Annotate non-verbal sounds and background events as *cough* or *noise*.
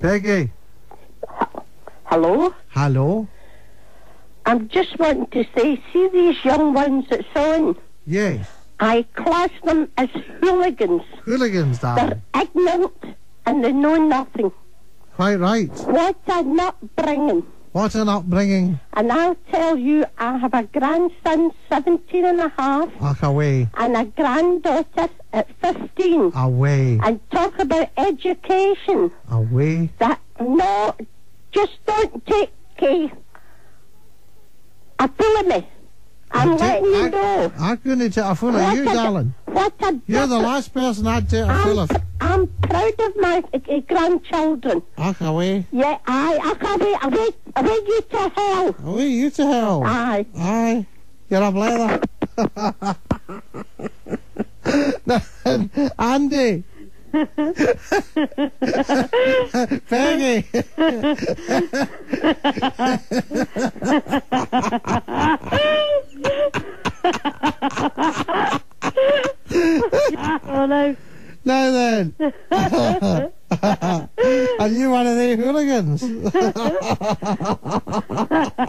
Peggy. Hello? Hello. I'm just wanting to say, see these young ones that's on? Yes. I class them as hooligans. Hooligans, darling. They're ignorant and they know nothing. Quite right. What an upbringing. What an upbringing. And I'll tell you, I have a grandson, 17 and a half, Ach, away. and a granddaughter at 15. Away. And talk about education. Away. That, no, just don't take a, a pull of me. I'm take- letting you I- know. I'm going to take a full of you, a- darling. What a You're the last person I'd take a full of. I'm proud of my uh, grandchildren. Ach, away. Yeah, I, I can't wait, I wait, I wait you to hell. Away, you to hell. Aye. Aye. You're a blather. Andy. *laughs* Peggy. *laughs* *laughs* Oh no. Now then. Are *laughs* *laughs*